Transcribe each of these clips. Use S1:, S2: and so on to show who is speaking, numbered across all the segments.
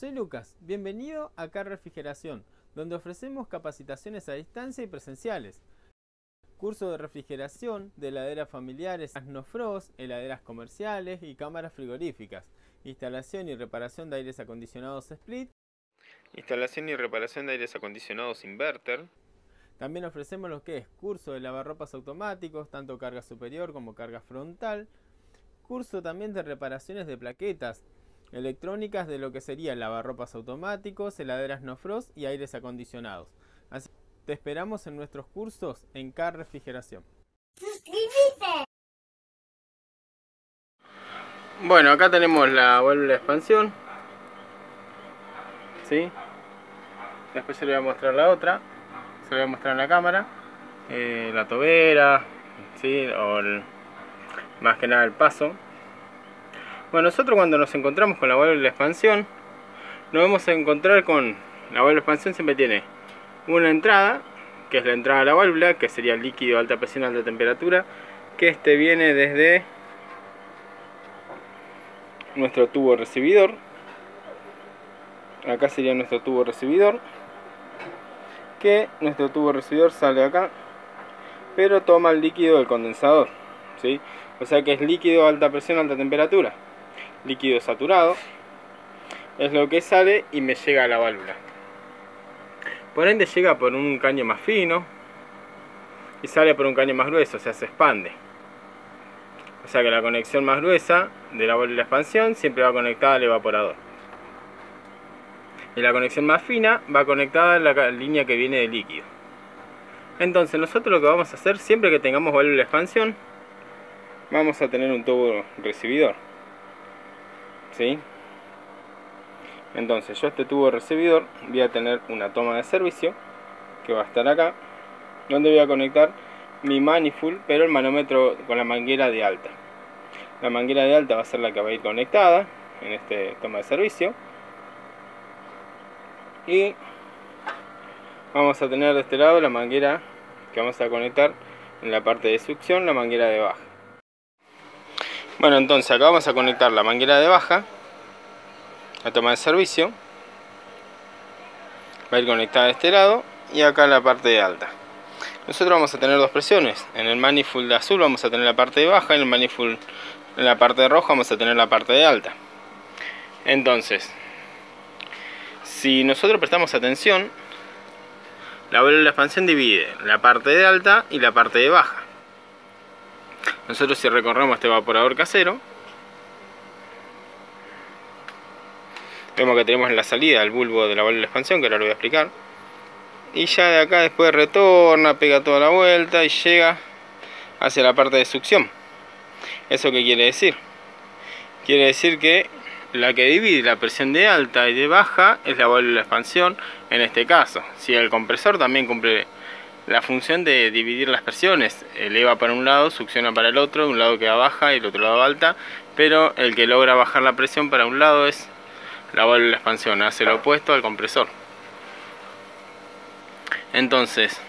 S1: soy Lucas, bienvenido a Car Refrigeración, donde ofrecemos capacitaciones a distancia y presenciales. Curso de refrigeración de heladeras familiares, Asnofrost, heladeras comerciales y cámaras frigoríficas. Instalación y reparación de aires acondicionados split. Instalación y reparación de aires acondicionados inverter. También ofrecemos lo que es curso de lavarropas automáticos, tanto carga superior como carga frontal. Curso también de reparaciones de plaquetas, electrónicas de lo que serían lavarropas automáticos, heladeras no frost y aires acondicionados. Así te esperamos en nuestros cursos en Car Refrigeración. Bueno, acá tenemos la válvula de expansión. ¿Sí? Después se le voy a mostrar la otra. Se le voy a mostrar en la cámara. Eh, la tobera. ¿Sí? O más que nada el paso. Bueno, nosotros cuando nos encontramos con la válvula de expansión, nos vamos a encontrar con la válvula de expansión siempre tiene una entrada, que es la entrada a la válvula, que sería líquido alta presión, alta temperatura, que este viene desde nuestro tubo recibidor. Acá sería nuestro tubo recibidor, que nuestro tubo recibidor sale acá, pero toma el líquido del condensador, ¿sí? O sea que es líquido alta presión, alta temperatura líquido saturado es lo que sale y me llega a la válvula. Por ende llega por un caño más fino y sale por un caño más grueso, o sea se expande. O sea que la conexión más gruesa de la válvula de expansión siempre va conectada al evaporador. Y la conexión más fina va conectada a la línea que viene de líquido. Entonces nosotros lo que vamos a hacer siempre que tengamos válvula de expansión vamos a tener un tubo recibidor ¿sí? entonces yo este tubo recibidor voy a tener una toma de servicio que va a estar acá donde voy a conectar mi manifold pero el manómetro con la manguera de alta. La manguera de alta va a ser la que va a ir conectada en este toma de servicio. Y vamos a tener de este lado la manguera que vamos a conectar en la parte de succión la manguera de baja bueno, entonces acá vamos a conectar la manguera de baja, la toma de servicio. Va a ir conectada de este lado y acá la parte de alta. Nosotros vamos a tener dos presiones. En el manifold de azul vamos a tener la parte de baja, en el manifold en la parte de rojo vamos a tener la parte de alta. Entonces, si nosotros prestamos atención, la válvula de expansión divide la parte de alta y la parte de baja. Nosotros si recorremos este evaporador casero, vemos que tenemos en la salida el bulbo de la válvula de expansión, que ahora lo voy a explicar. Y ya de acá después retorna, pega toda la vuelta y llega hacia la parte de succión. ¿Eso qué quiere decir? Quiere decir que la que divide la presión de alta y de baja es la válvula de expansión en este caso. Si el compresor también cumple la función de dividir las presiones. Eleva para un lado, succiona para el otro, un lado queda baja y el otro lado alta, pero el que logra bajar la presión para un lado es la válvula de expansión, hace lo opuesto al compresor. Entonces,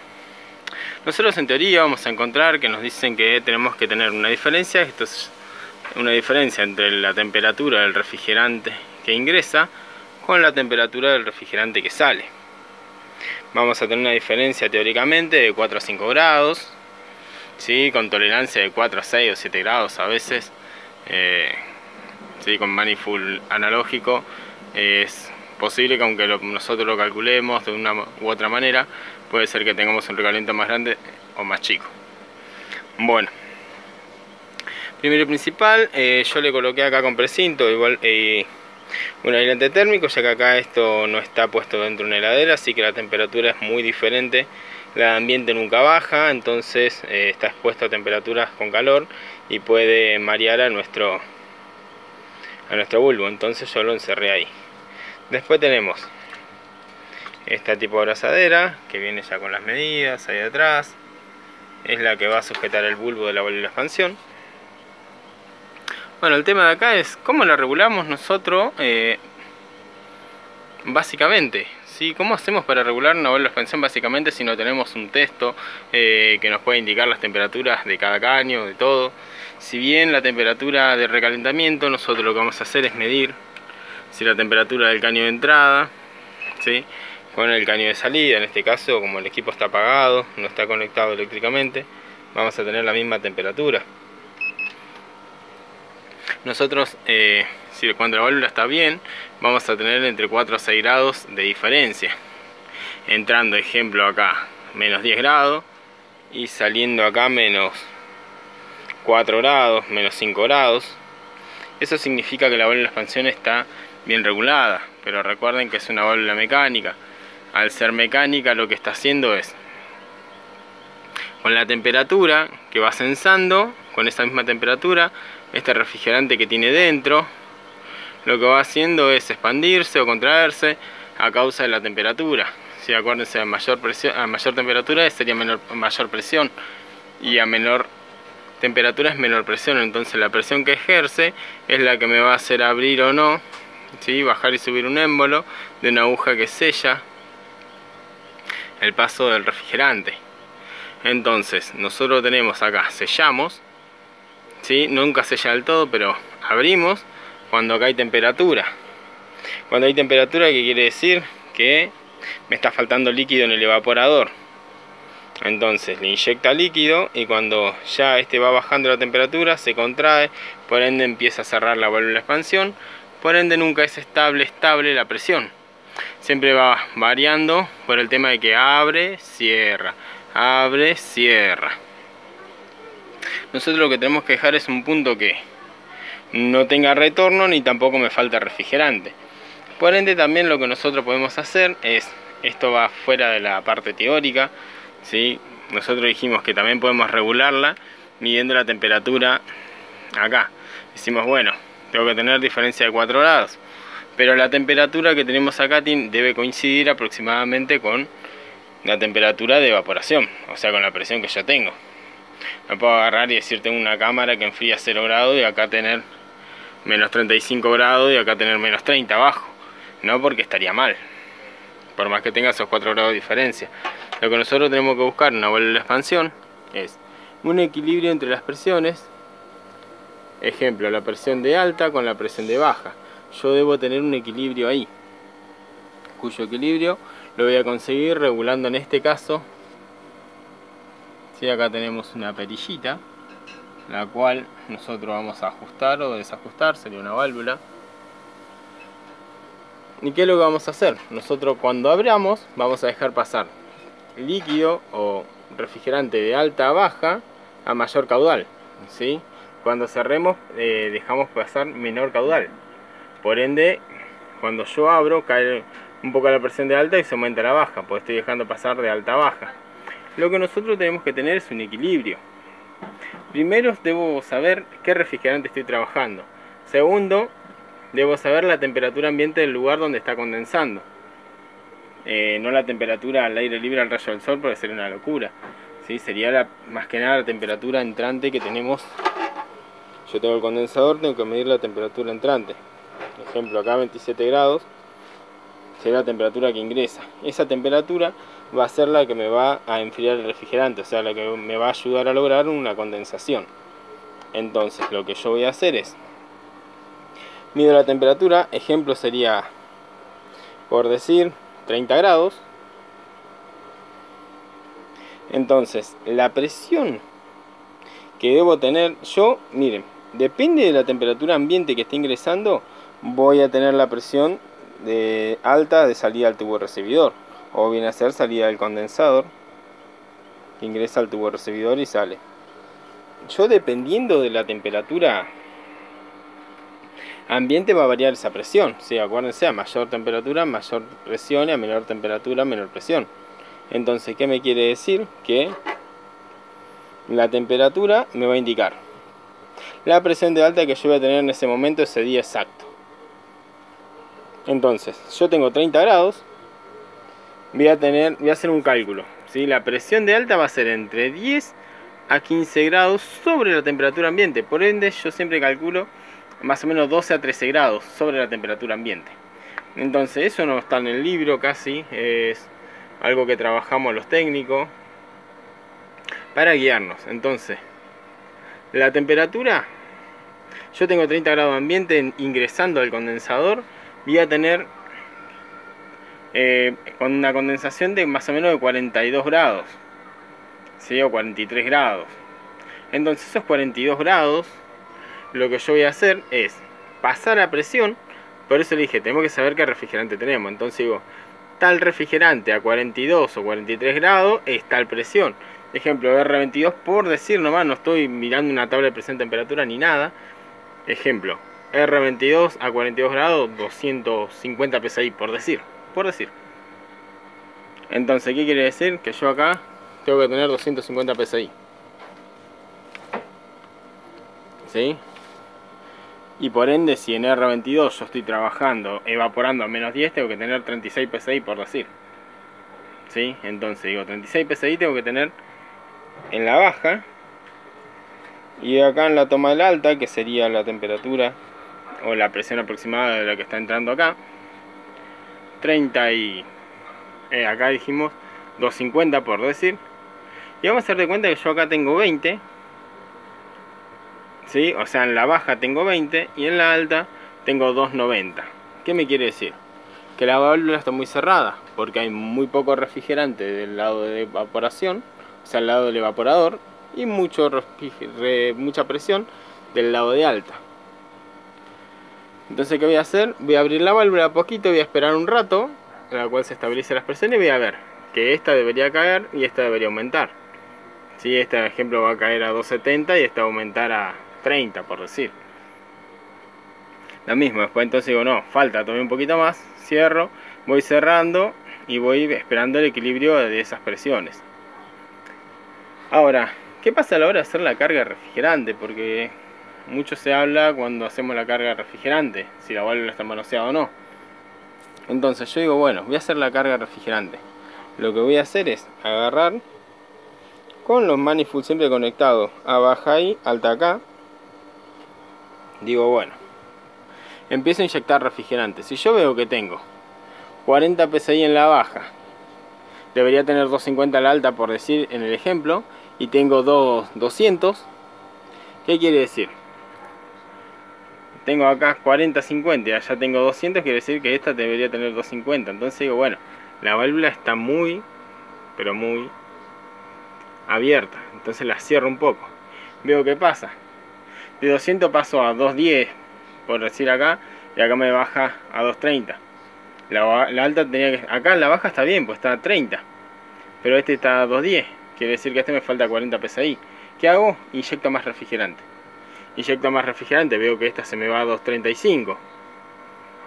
S1: nosotros en teoría vamos a encontrar que nos dicen que tenemos que tener una diferencia, esto es una diferencia entre la temperatura del refrigerante que ingresa con la temperatura del refrigerante que sale vamos a tener una diferencia teóricamente de 4 a 5 grados, ¿sí? con tolerancia de 4 a 6 o 7 grados a veces, eh, ¿sí? con manifold analógico es posible que aunque nosotros lo calculemos de una u otra manera, puede ser que tengamos un recalentamiento más grande o más chico. Bueno, primero y principal, eh, yo le coloqué acá con precinto, igual... Eh, un aislante térmico ya que acá esto no está puesto dentro de una heladera así que la temperatura es muy diferente. La ambiente nunca baja entonces eh, está expuesto a temperaturas con calor y puede marear a nuestro a nuestro bulbo. Entonces yo lo encerré ahí. Después tenemos esta tipo de abrazadera que viene ya con las medidas ahí atrás. Es la que va a sujetar el bulbo de la válvula de expansión bueno, el tema de acá es cómo la regulamos nosotros eh, básicamente. ¿sí? ¿Cómo hacemos para regular una válvula de expansión básicamente si no tenemos un texto eh, que nos pueda indicar las temperaturas de cada caño, de todo? Si bien la temperatura de recalentamiento, nosotros lo que vamos a hacer es medir si la temperatura del caño de entrada, ¿sí? con el caño de salida, en este caso como el equipo está apagado, no está conectado eléctricamente, vamos a tener la misma temperatura. Nosotros, cuando la válvula está bien, vamos a tener entre 4 a 6 grados de diferencia. Entrando, ejemplo, acá, menos 10 grados y saliendo acá menos 4 grados, menos 5 grados. Eso significa que la válvula de expansión está bien regulada, pero recuerden que es una válvula mecánica. Al ser mecánica lo que está haciendo es, con la temperatura que va sensando, con esa misma temperatura, este refrigerante que tiene dentro, lo que va haciendo es expandirse o contraerse a causa de la temperatura. Si acuérdense, a mayor, presión, a mayor temperatura sería menor, mayor presión y a menor temperatura es menor presión, entonces la presión que ejerce es la que me va a hacer abrir o no, ¿sí? bajar y subir un émbolo de una aguja que sella el paso del refrigerante. Entonces, nosotros tenemos acá, sellamos, ¿sí? nunca sella del todo, pero abrimos cuando acá hay temperatura. Cuando hay temperatura, ¿qué quiere decir? Que me está faltando líquido en el evaporador. Entonces le inyecta líquido y cuando ya este va bajando la temperatura se contrae, por ende empieza a cerrar la válvula de expansión, por ende nunca es estable, estable la presión. Siempre va variando por el tema de que abre, cierra, abre, cierra. Nosotros lo que tenemos que dejar es un punto que no tenga retorno ni tampoco me falta refrigerante. Por ende también lo que nosotros podemos hacer es, esto va fuera de la parte teórica, ¿sí? nosotros dijimos que también podemos regularla midiendo la temperatura acá. Decimos, bueno, tengo que tener diferencia de 4 grados, pero la temperatura que tenemos acá debe coincidir aproximadamente con la temperatura de evaporación, o sea, con la presión que yo tengo. No puedo agarrar y decir tengo una cámara que enfría 0 grados y acá tener menos 35 grados y acá tener menos 30 abajo. No porque estaría mal, por más que tenga esos 4 grados de diferencia. Lo que nosotros tenemos que buscar en una bola de expansión es un equilibrio entre las presiones. Ejemplo, la presión de alta con la presión de baja. Yo debo tener un equilibrio ahí, cuyo equilibrio lo voy a conseguir regulando en este caso si acá tenemos una perillita la cual nosotros vamos a ajustar o desajustar, sería una válvula ¿y qué es lo que vamos a hacer? nosotros cuando abramos vamos a dejar pasar líquido o refrigerante de alta a baja a mayor caudal ¿sí? cuando cerremos eh, dejamos pasar menor caudal por ende cuando yo abro cae un poco la presión de alta y se aumenta la baja, porque estoy dejando pasar de alta a baja. Lo que nosotros tenemos que tener es un equilibrio. Primero debo saber qué refrigerante estoy trabajando. Segundo, debo saber la temperatura ambiente del lugar donde está condensando. Eh, no la temperatura al aire libre al rayo del sol porque sería una locura. ¿sí? Sería la, más que nada la temperatura entrante que tenemos. Yo tengo el condensador, tengo que medir la temperatura entrante. Ejemplo, acá 27 grados será la temperatura que ingresa. Esa temperatura va a ser la que me va a enfriar el refrigerante, o sea, la que me va a ayudar a lograr una condensación. Entonces, lo que yo voy a hacer es, mido la temperatura, ejemplo sería, por decir, 30 grados. Entonces, la presión que debo tener yo, miren, depende de la temperatura ambiente que esté ingresando, voy a tener la presión de alta de salida al tubo recibidor o viene a ser salida del condensador que ingresa al tubo recibidor y sale. Yo dependiendo de la temperatura ambiente va a variar esa presión. Si acuérdense a mayor temperatura mayor presión y a menor temperatura menor presión. Entonces qué me quiere decir que la temperatura me va a indicar. La presión de alta que yo voy a tener en ese momento ese día exacto. Entonces, yo tengo 30 grados, voy a tener, voy a hacer un cálculo. ¿sí? La presión de alta va a ser entre 10 a 15 grados sobre la temperatura ambiente. Por ende, yo siempre calculo más o menos 12 a 13 grados sobre la temperatura ambiente. Entonces, eso no está en el libro casi, es algo que trabajamos los técnicos para guiarnos. Entonces, la temperatura, yo tengo 30 grados ambiente ingresando al condensador voy a tener eh, con una condensación de más o menos de 42 grados, ¿sí? o 43 grados. Entonces esos 42 grados, lo que yo voy a hacer es pasar a presión, por eso le dije, tenemos que saber qué refrigerante tenemos. Entonces digo, tal refrigerante a 42 o 43 grados es tal presión. Ejemplo, R22 por decir nomás, no estoy mirando una tabla de presión temperatura ni nada. Ejemplo, R22 a 42 grados, 250 psi por decir, por decir. Entonces, ¿qué quiere decir? Que yo acá tengo que tener 250 psi. ¿Sí? Y por ende, si en R22 yo estoy trabajando evaporando a menos 10, tengo que tener 36 psi por decir. ¿Sí? Entonces digo, 36 psi tengo que tener en la baja. Y acá en la toma del alta, que sería la temperatura o la presión aproximada de la que está entrando acá. 30 y... Eh, acá dijimos 250 por decir. Y vamos a hacer de cuenta que yo acá tengo 20. ¿Sí? O sea, en la baja tengo 20 y en la alta tengo 290. ¿Qué me quiere decir? Que la válvula está muy cerrada porque hay muy poco refrigerante del lado de evaporación, o sea, al lado del evaporador, y mucho mucha presión del lado de alta. Entonces, ¿qué voy a hacer? Voy a abrir la válvula a poquito, voy a esperar un rato, en la cual se estabilice las presiones, y voy a ver que esta debería caer y esta debería aumentar. Si este ejemplo va a caer a 270 y esta va a aumentar a 30, por decir. Lo mismo, después entonces digo, no, falta todavía un poquito más, cierro, voy cerrando y voy esperando el equilibrio de esas presiones. Ahora, ¿qué pasa a la hora de hacer la carga refrigerante? Porque mucho se habla cuando hacemos la carga refrigerante, si la válvula está manoseada o no. Entonces yo digo, bueno, voy a hacer la carga refrigerante. Lo que voy a hacer es agarrar con los manifolds siempre conectados a baja y alta acá. Digo, bueno, empiezo a inyectar refrigerante. Si yo veo que tengo 40 psi en la baja, debería tener 250 en la alta por decir en el ejemplo, y tengo 200, ¿qué quiere decir? Tengo acá 40, 50 y allá tengo 200, quiere decir que esta debería tener 250. Entonces digo, bueno, la válvula está muy, pero muy abierta. Entonces la cierro un poco. Veo qué pasa. De 200 paso a 210, por decir acá, y acá me baja a 230. La, alta tenía. Acá la baja está bien, pues está a 30. Pero este está a 210. Quiere decir que este me falta 40 psi. ¿Qué hago? Inyecto más refrigerante inyecto más refrigerante, veo que esta se me va a 2.35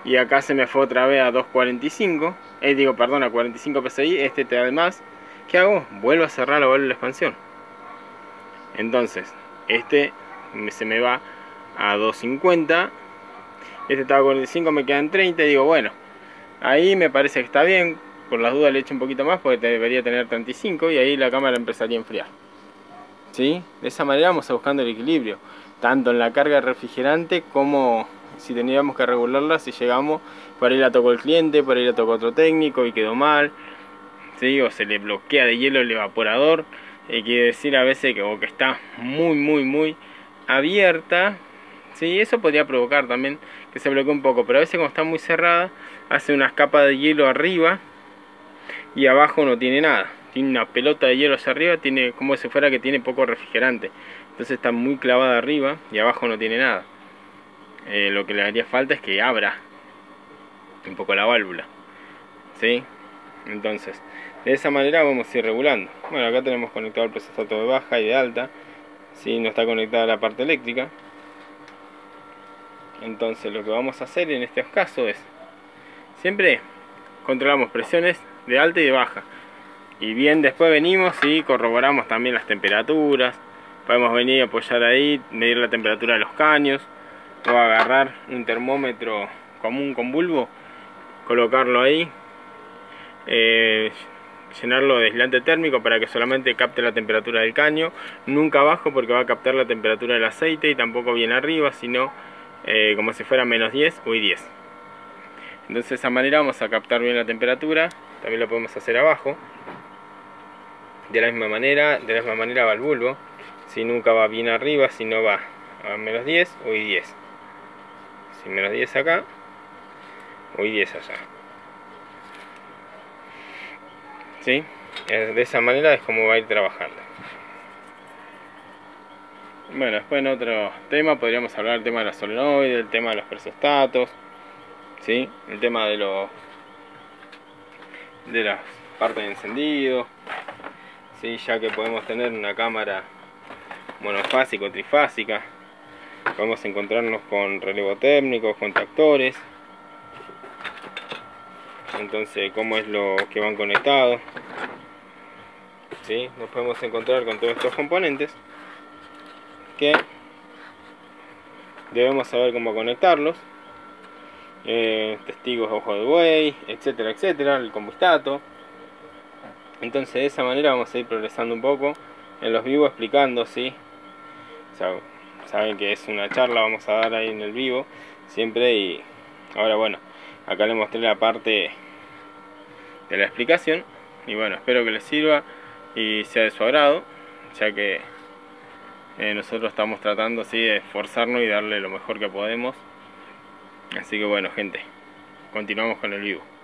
S1: y acá se me fue otra vez a 2.45 eh, digo perdón a 45 psi este te da más. ¿qué hago? vuelvo a cerrar la válvula de expansión. Entonces este se me va a 2.50 este estaba a 45 me quedan 30 y digo bueno ahí me parece que está bien. Por las dudas le echo un poquito más porque debería tener 35 y ahí la cámara empezaría a enfriar De esa manera vamos a buscando el equilibrio tanto en la carga refrigerante como si teníamos que regularla si llegamos, por ahí la tocó el cliente, por ahí la tocó otro técnico y quedó mal, o se le bloquea de hielo el evaporador, eh, quiere decir a veces que, o que está muy muy muy abierta, ¿sí? eso podría provocar también que se bloquee un poco, pero a veces cuando está muy cerrada hace unas capas de hielo arriba y abajo no tiene nada, tiene una pelota de hielo hacia arriba, tiene como si fuera que tiene poco refrigerante. Entonces está muy clavada arriba y abajo no tiene nada. Eh, lo que le haría falta es que abra un poco la válvula. ¿Sí? Entonces, de esa manera vamos a ir regulando. Bueno, acá tenemos conectado el procesador de baja y de alta. ¿Sí? No está conectada la parte eléctrica. Entonces lo que vamos a hacer en este caso es siempre controlamos presiones de alta y de baja. Y bien, después venimos y corroboramos también las temperaturas, podemos venir a apoyar ahí, medir la temperatura de los caños o agarrar un termómetro común con bulbo, colocarlo ahí, eh, llenarlo de aislante térmico para que solamente capte la temperatura del caño, nunca abajo porque va a captar la temperatura del aceite y tampoco bien arriba, sino eh, como si fuera menos 10 o 10. Entonces de esa manera vamos a captar bien la temperatura, también lo podemos hacer abajo. De la misma manera, de la misma manera va el bulbo si nunca va bien arriba, si no va a menos 10 o 10. Si menos 10 acá, y 10 allá. ¿Sí? De esa manera es como va a ir trabajando. Bueno, después en otro tema podríamos hablar del tema de la solenoides, el tema de los presostatos, ¿sí? el tema de los de las partes de encendido, ¿sí? ya que podemos tener una cámara monofásica o trifásica, podemos encontrarnos con relevo térmico, con tractores, entonces cómo es lo que van conectados, ¿sí? nos podemos encontrar con todos estos componentes que debemos saber cómo conectarlos. Eh, testigos ojo de buey etcétera etcétera el combustato entonces de esa manera vamos a ir progresando un poco en los vivos explicando ¿sí? saben que es una charla vamos a dar ahí en el vivo siempre y ahora bueno acá les mostré la parte de la explicación y bueno espero que les sirva y sea de su agrado ya que eh, nosotros estamos tratando así de esforzarnos y darle lo mejor que podemos. Así que bueno, gente, continuamos con el vivo.